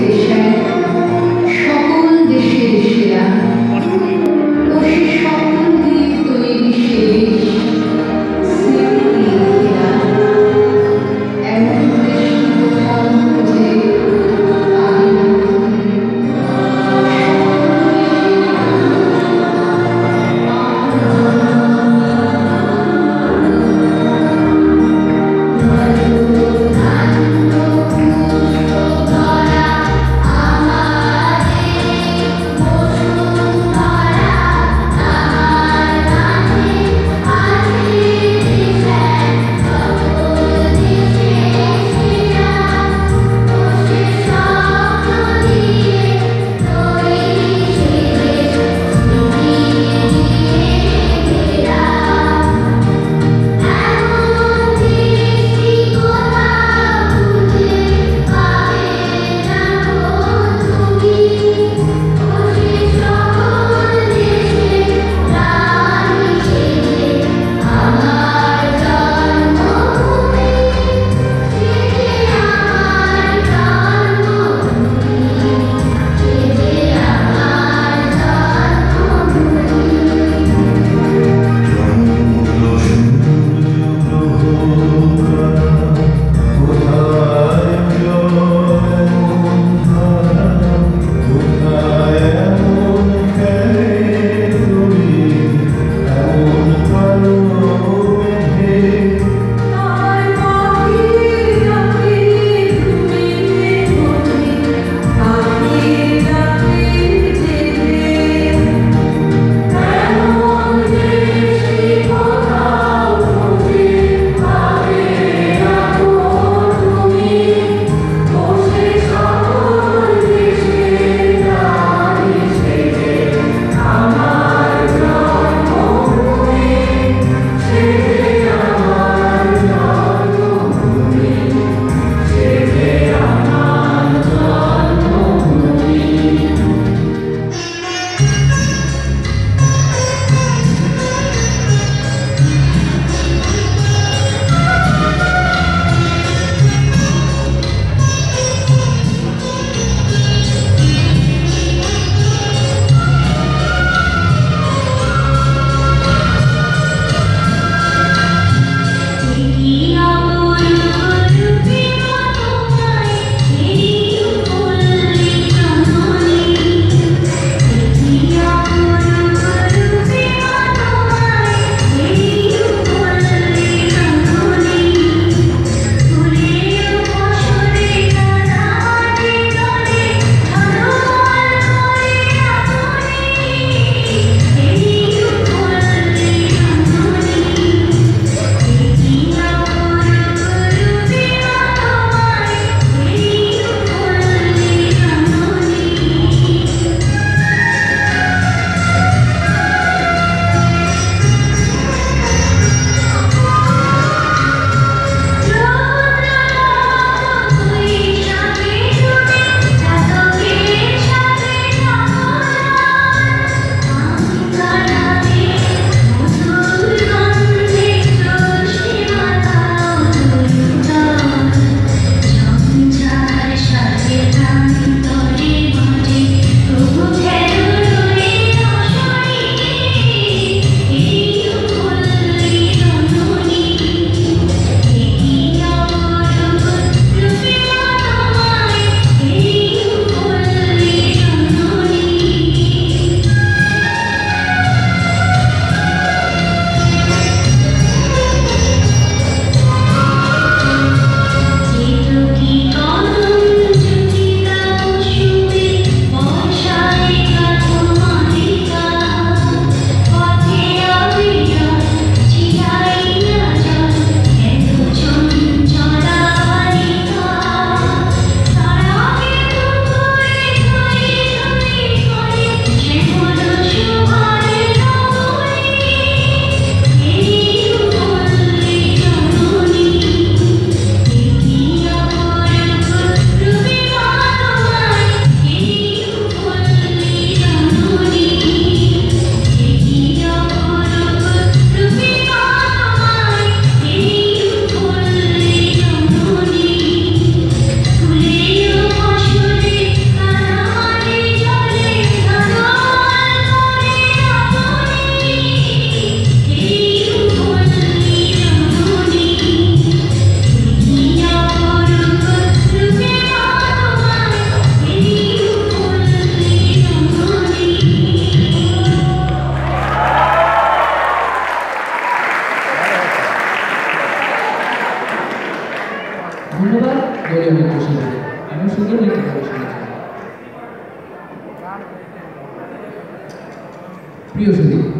দেশের সকল দেশের 물과 노력을 보시면 아니면 수도를 보시면 돼요. 프리오스님.